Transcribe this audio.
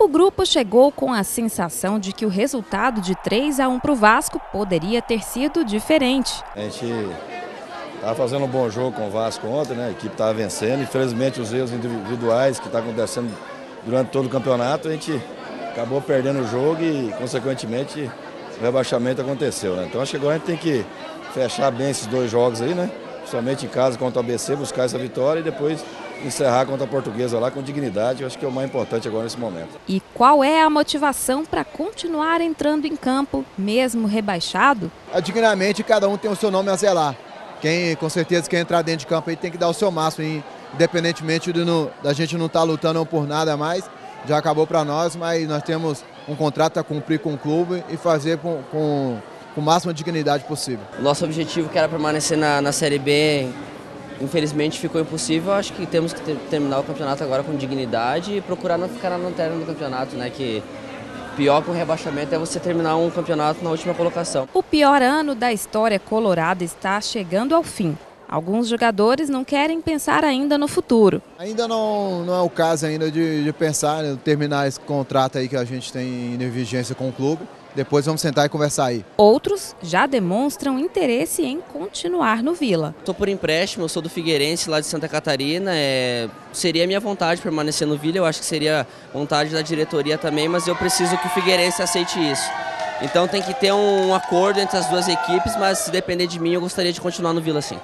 O grupo chegou com a sensação de que o resultado de 3 a 1 para o Vasco poderia ter sido diferente. A gente estava fazendo um bom jogo com o Vasco ontem, né? a equipe estava vencendo. Infelizmente, os erros individuais que estão tá acontecendo durante todo o campeonato, a gente acabou perdendo o jogo e, consequentemente, o rebaixamento aconteceu. Né? Então, acho que agora a gente tem que fechar bem esses dois jogos aí, né? Principalmente em casa contra o ABC, buscar essa vitória e depois encerrar contra a portuguesa lá com dignidade, eu acho que é o mais importante agora nesse momento. E qual é a motivação para continuar entrando em campo, mesmo rebaixado? Dignamente, cada um tem o seu nome a zelar. Quem, com certeza, quer entrar dentro de campo aí tem que dar o seu máximo, independentemente de no, da gente não estar tá lutando por nada mais. Já acabou para nós, mas nós temos um contrato a cumprir com o clube e fazer com, com, com o máximo de dignidade possível. O nosso objetivo que era permanecer na, na Série B Infelizmente ficou impossível, acho que temos que ter, terminar o campeonato agora com dignidade e procurar não ficar na lanterna do campeonato, né? Que pior que o rebaixamento é você terminar um campeonato na última colocação. O pior ano da história colorada está chegando ao fim. Alguns jogadores não querem pensar ainda no futuro. Ainda não, não é o caso ainda de, de pensar, né, terminar esse contrato aí que a gente tem em vigência com o clube. Depois vamos sentar e conversar aí. Outros já demonstram interesse em continuar no Vila. Estou por empréstimo, eu sou do Figueirense, lá de Santa Catarina. É... Seria minha vontade permanecer no Vila, eu acho que seria vontade da diretoria também, mas eu preciso que o Figueirense aceite isso. Então tem que ter um acordo entre as duas equipes, mas se depender de mim, eu gostaria de continuar no Vila sim.